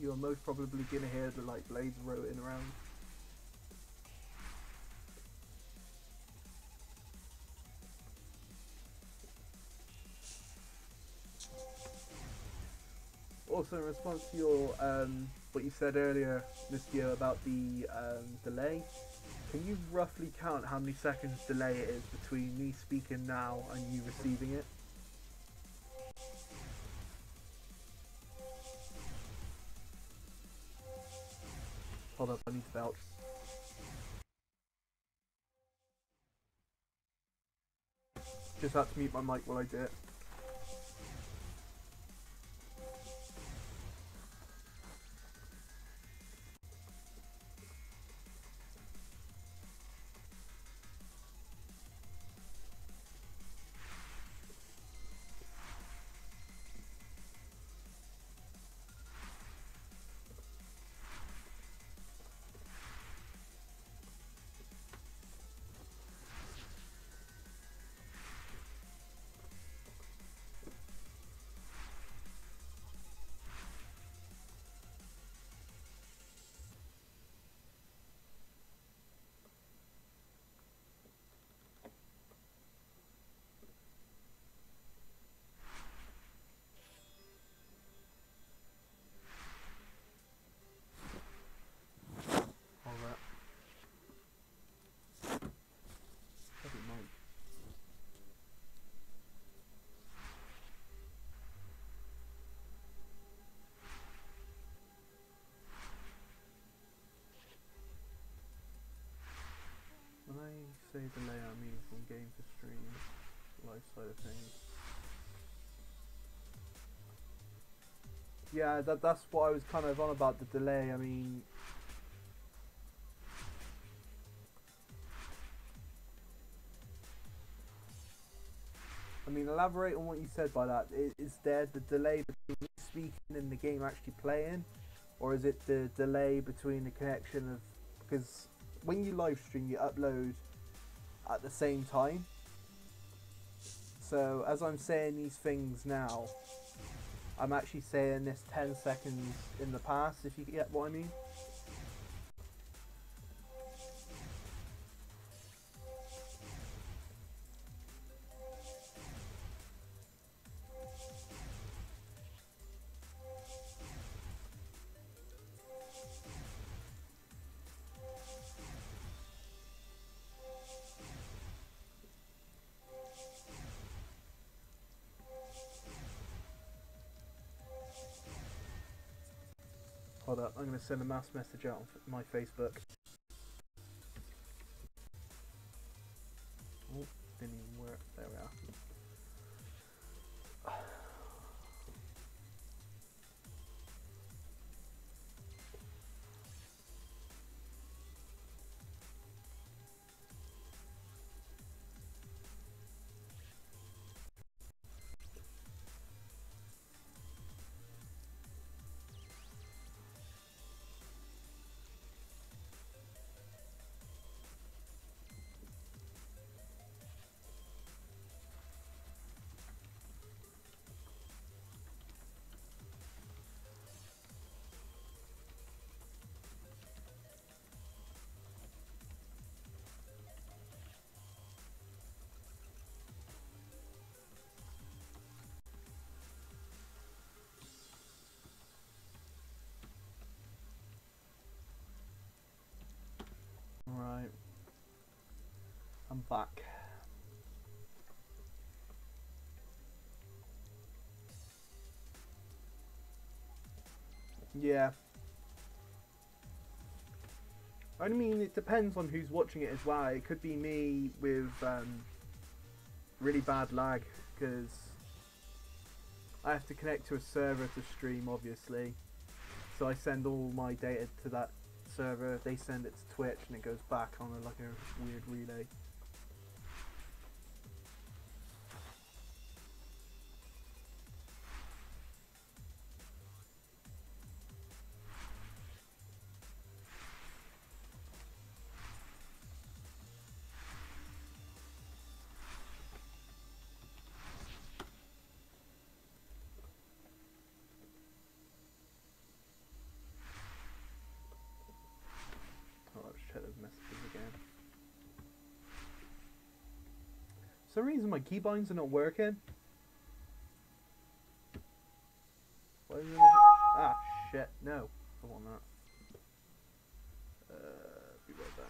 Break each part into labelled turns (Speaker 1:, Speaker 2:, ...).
Speaker 1: you are most probably gonna hear the like blades rotating around. Also, in response to your um, what you said earlier, Mr. about the um, delay, can you roughly count how many seconds delay it is between me speaking now and you receiving it? Hold up, I need to vouch. Just had to mute my mic while I did it. Say delay, I mean from game to stream, live side of things. Yeah, that that's what I was kind of on about the delay. I mean, I mean, elaborate on what you said by that. Is, is there the delay between speaking and the game actually playing, or is it the delay between the connection of because when you live stream, you upload at the same time. So as I'm saying these things now, I'm actually saying this 10 seconds in the past. If you get what I mean. Hold up, I'm going to send a mass message out on my Facebook. Back. Yeah. I mean, it depends on who's watching it as well. It could be me with um, really bad lag because I have to connect to a server to stream, obviously. So I send all my data to that server. They send it to Twitch, and it goes back on a, like a weird relay. Some reason my keybinds are not working. Ah, shit. No. I want that. Uh, be right back.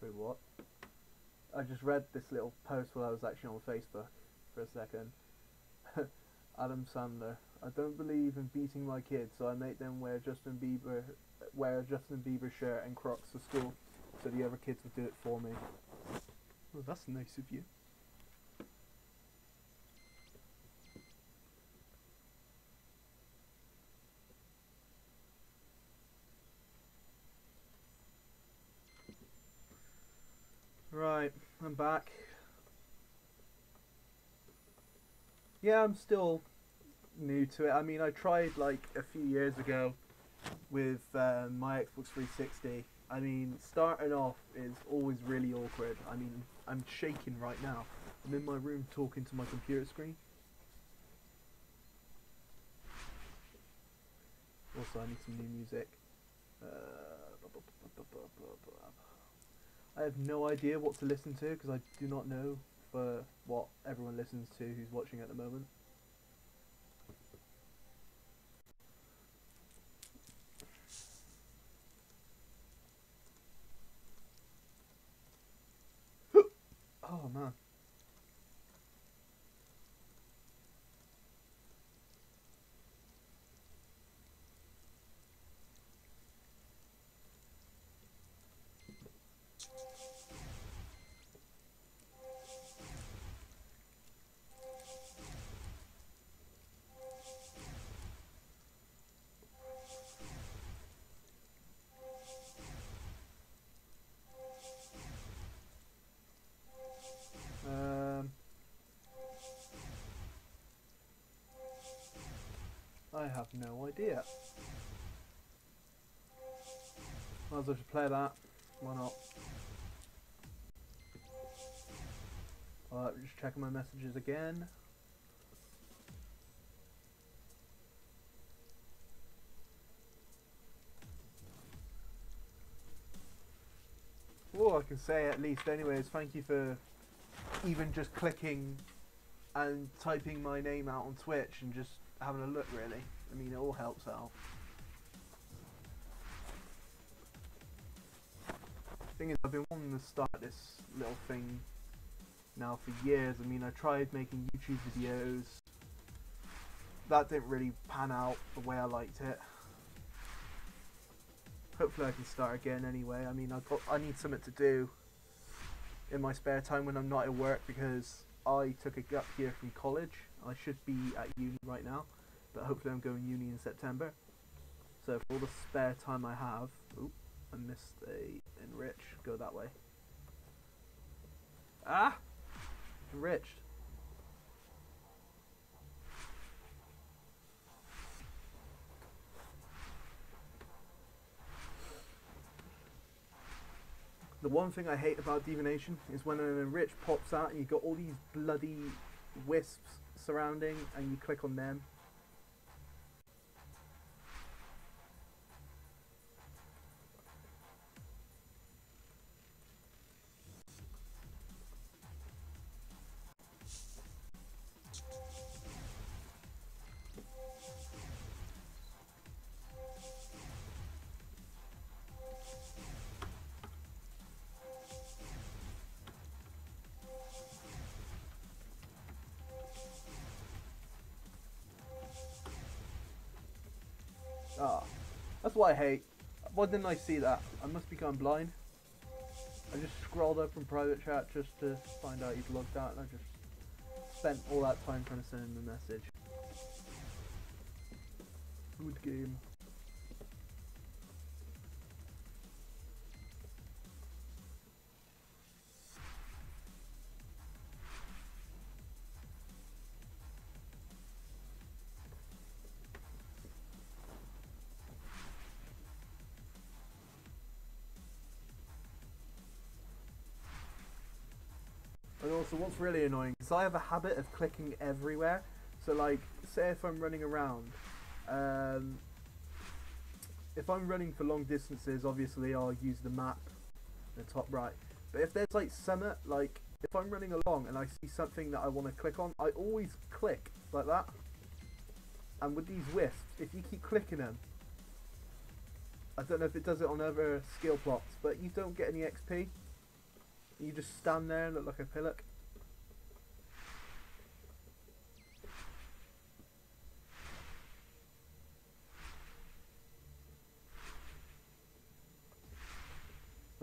Speaker 1: Wait, what? I just read this little post while I was actually on Facebook for a second. Adam Sandler. I don't believe in beating my kids, so I make them wear Justin Bieber wear a Justin Bieber shirt and Crocs to school, so the other kids would do it for me. Well, that's nice of you. Right, I'm back. Yeah, I'm still new to it. I mean, I tried like a few years ago with um, my Xbox 360. I mean, starting off is always really awkward. I mean, I'm shaking right now. I'm in my room talking to my computer screen. Also, I need some new music. Uh, I have no idea what to listen to because I do not know for what everyone listens to who's watching at the moment. oh man. Um, Um, I have no idea. Might as well just play that. Why not? Alright, just checking my messages again. All I can say at least anyway is thank you for even just clicking and typing my name out on Twitch and just having a look really. I mean it all helps out. Thing is I've been wanting to start this little thing now for years. I mean I tried making YouTube videos. That didn't really pan out the way I liked it. Hopefully I can start again anyway. I mean I got I need something to do in my spare time when I'm not at work because I took a gap year from college. I should be at uni right now, but hopefully I'm going uni in September. So for all the spare time I have, oop, I missed a enrich. Go that way. Ah, enriched. The one thing I hate about divination is when an enrich pops out and you've got all these bloody wisps surrounding and you click on them. Ah, that's what I hate. Why didn't I see that? I must be going blind. I just scrolled up from private chat just to find out he's logged out and I just spent all that time trying to send him a message. Good game. Also, what's really annoying is I have a habit of clicking everywhere. So, like, say if I'm running around, um, if I'm running for long distances, obviously I'll use the map, in the top right. But if there's like summit, like if I'm running along and I see something that I want to click on, I always click like that. And with these wisps, if you keep clicking them, I don't know if it does it on other skill plots, but you don't get any XP. You just stand there and look like a pillock.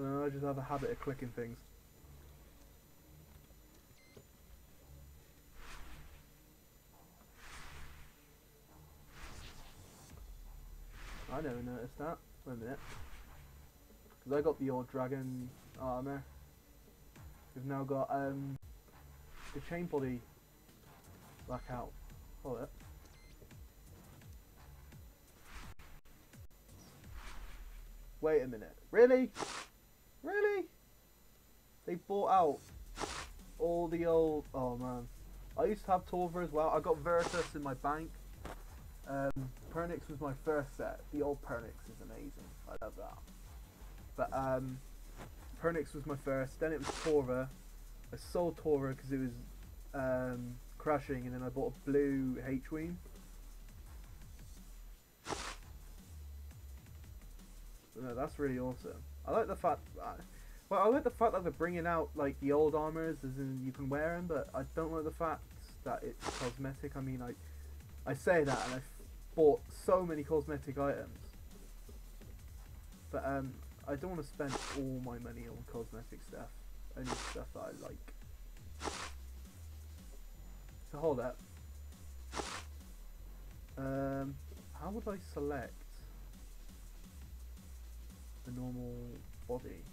Speaker 1: I just have a habit of clicking things. I never noticed that. Wait a minute. Because I got the old dragon armor. We've now got um the chain body back out. Hold it. Wait a minute. Really? They bought out all the old. Oh man. I used to have Torva as well. I got Virtus in my bank. Um, Pernix was my first set. The old Pernix is amazing. I love that. But um, Pernix was my first. Then it was Torva. I sold Torva because it was um, crashing, and then I bought a blue H-Wing. No, that's really awesome. I like the fact. Uh, well, I like the fact that they're bringing out like the old armors, as in you can wear them, but I don't like the fact that it's cosmetic. I mean, I I say that, and I've bought so many cosmetic items, but um, I don't want to spend all my money on cosmetic stuff. Only stuff that I like. So hold up. Um, how would I select the normal body?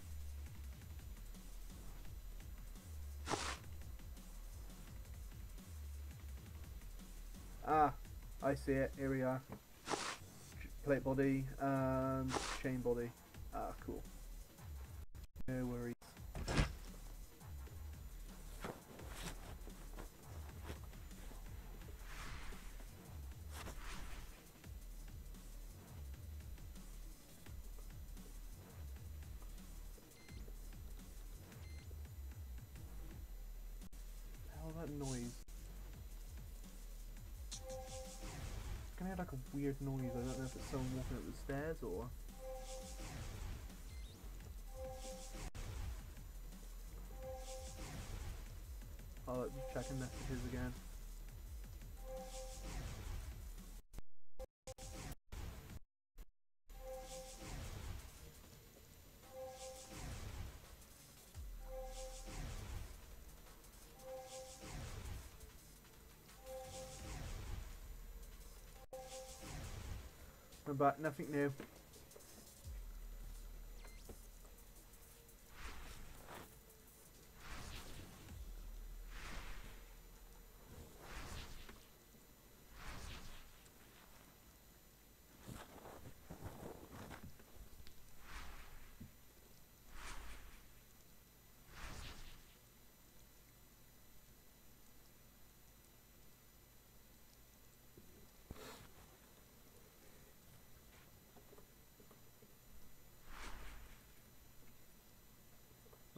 Speaker 1: I see it. Here we are. Plate body, um, chain body. Ah, cool. No worries. Like a weird noise. I don't know if it's someone walking up the stairs or. Oh, just checking messages again. Back, nothing new.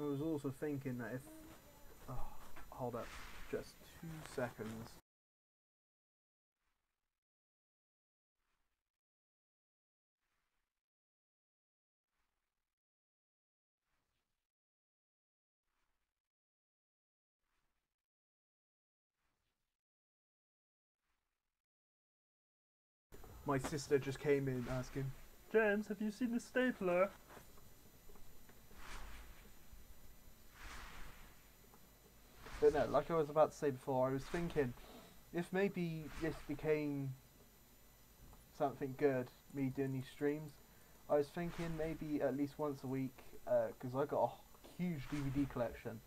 Speaker 1: I was also thinking that if. Oh, hold up. Just two seconds. My sister just came in asking, James, have you seen the stapler? But no, like I was about to say before, I was thinking if maybe this became something good, me doing these streams, I was thinking maybe at least once a week, uh, because I got a huge DVD collection,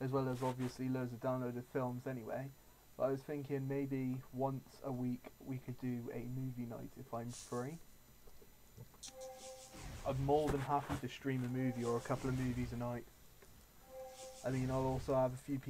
Speaker 1: as well as obviously loads of downloaded films anyway. But I was thinking maybe once a week we could do a movie night if I'm free. I'm more than happy to stream a movie or a couple of movies a night. I mean, I'll also have a few people.